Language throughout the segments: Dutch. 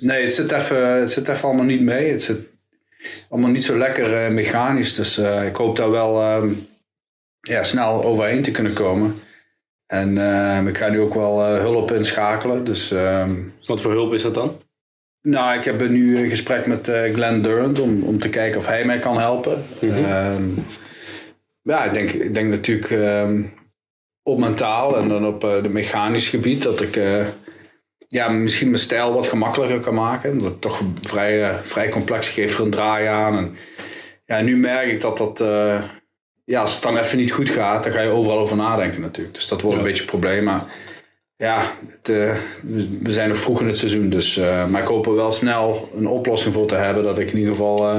Nee, het zit, even, het zit even allemaal niet mee. Het zit allemaal niet zo lekker uh, mechanisch. Dus uh, ik hoop daar wel uh, ja, snel overheen te kunnen komen. En ehm, ik ga nu ook wel eh, hulp inschakelen. Dus, ehm, Wat voor hulp is dat dan? Nou, ik heb nu een gesprek met Glenn Durant om, om te kijken of hij mij kan helpen. Mm -hmm. ja, ik denk, ik denk natuurlijk op mentaal en dan op het mechanisch gebied dat ik ja, misschien mijn stijl wat gemakkelijker kan maken. Dat het toch vrij, uh, vrij complex geeft er een draai aan. En ja, nu merk ik dat dat, uh, ja, als het dan even niet goed gaat, dan ga je overal over nadenken natuurlijk. Dus dat wordt een beetje een probleem. Maar ja, het, uh, we zijn nog vroeg in het seizoen. Dus, maar ik hoop er wel snel een oplossing voor te hebben. Dat ik in ieder geval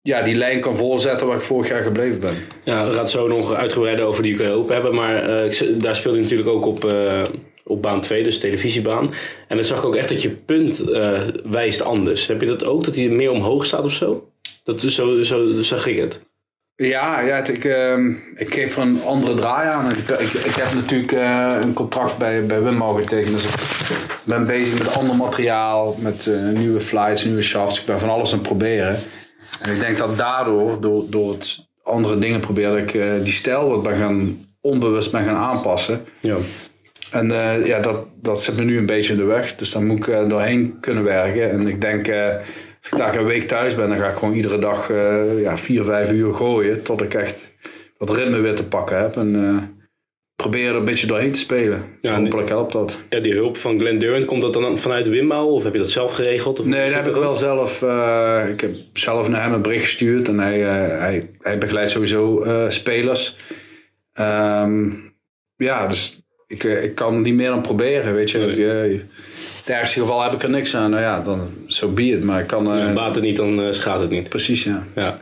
ja, die lijn kan voorzetten waar ik vorig jaar gebleven ben. Ja, we gaan het zo nog uitgebreid over die UK hebben. Maar daar speelde je natuurlijk ook op op baan 2, dus televisiebaan. En dan zag ik ook echt dat je punt uh, wijst anders. Heb je dat ook, dat hij meer omhoog staat of zo? Dat, zo, zo zag ik het. Ja, ja het, ik, uh, ik geef er een andere draai aan. Ik, ik, ik heb natuurlijk uh, een contract bij, bij Wim getekend. Dus ik ben bezig met ander materiaal, met uh, nieuwe flights, nieuwe shafts. Ik ben van alles aan het proberen. En ik denk dat daardoor, door, door het andere dingen proberen, ik die stijl wat ben gaan onbewust ben gaan aanpassen. Ja. En uh, ja, dat, dat zit me nu een beetje in de weg. Dus dan moet ik uh, doorheen kunnen werken. En ik denk, uh, als ik daar een week thuis ben, dan ga ik gewoon iedere dag ja, vier, vijf uur gooien. Tot ik echt dat ritme weer te pakken heb. En proberen er een beetje doorheen te spelen. Ja, Hopelijk helpt dat. Ja, die hulp van Glenn Durant, komt dat dan vanuit de Wimbouw? Of heb je dat zelf geregeld? Of nee, dat heb ik wel zelf. ik heb zelf naar hem een bericht gestuurd. En hij, hij, hij begeleidt sowieso spelers. Um, ja, dus ik, eh, ik kan niet meer dan proberen, weet je. Nee. In het ergste geval heb ik er niks aan. Nou ja, dan zo so be it. Maar ik kan... Uh, baat het niet, dan uh, schaadt het niet. Precies, ja. ja.